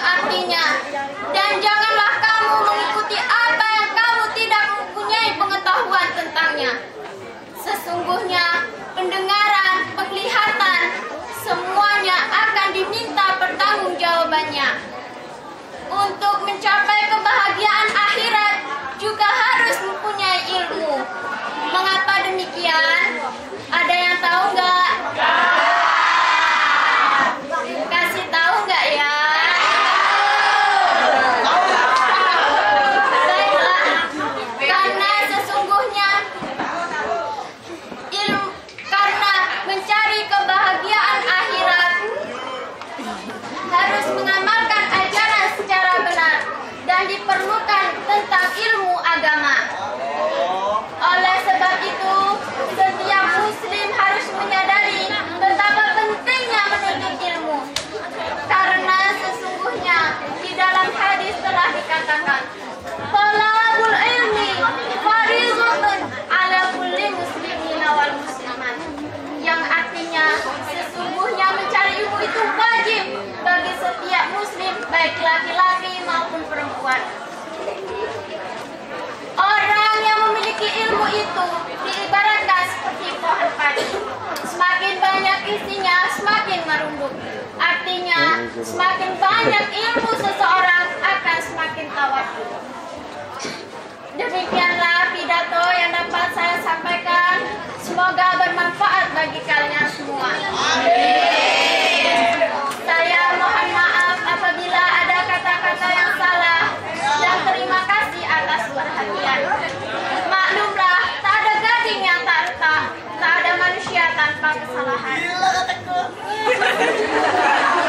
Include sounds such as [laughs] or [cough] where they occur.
artinya. Dan janganlah kamu mengikuti apa yang kamu tidak mempunyai pengetahuan tentangnya. Sesungguhnya pendengaran penglihatan semuanya akan diminta pertanggungjawabannya. Untuk mencapai kebahagiaan akhirat juga harus mempunyai ilmu. Mengapa demikian? Ada yang harus mengamalkan ajaran secara benar dan diperlukan tentang ilmu agama. Orang yang memiliki ilmu itu diibaratkan seperti pohon padi. Semakin banyak isinya, semakin merunduk. Artinya, semakin banyak ilmu seseorang akan semakin tawadu. Demikianlah pidato yang dapat saya sampaikan. Semoga bermanfaat bagi kalian semua. Saya tanpa kesalahan. [laughs]